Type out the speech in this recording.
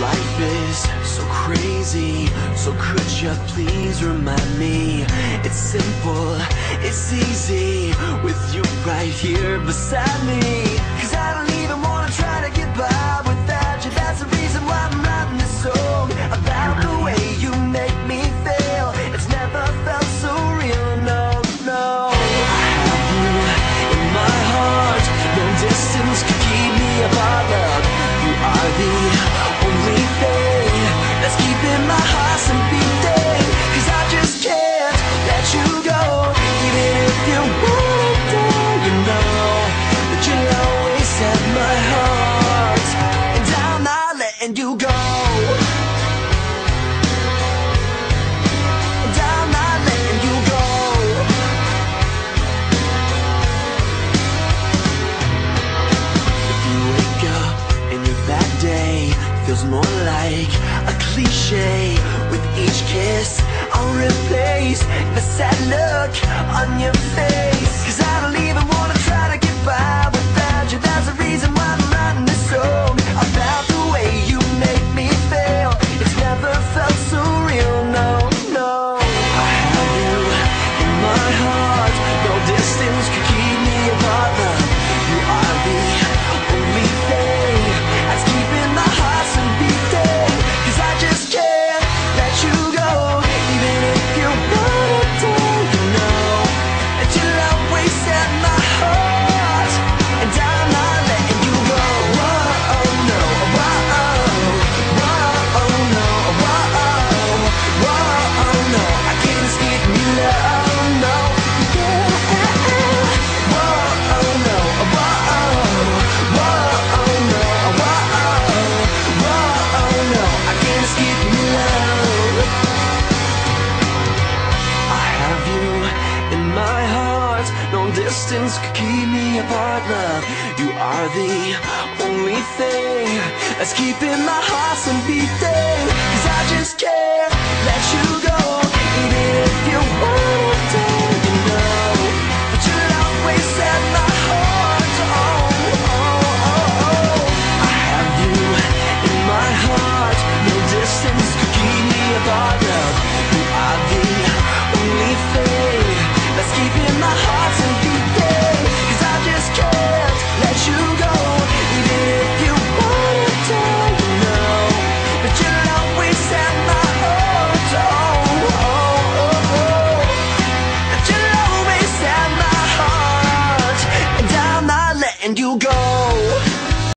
Life is so crazy, so could you please remind me? It's simple, it's easy, with you right here beside me. and you go you go. If you wake up and your bad day feels more like a cliche. With each kiss I'll replace the sad look on your face. distance could keep me apart, love. You are the only thing That's keeping my heart from beating. Cause I just can't let you go. Even if you wanted to, you know But you'd always set my heart. On oh, oh, oh, I have you in my heart. No distance could keep me apart. and you go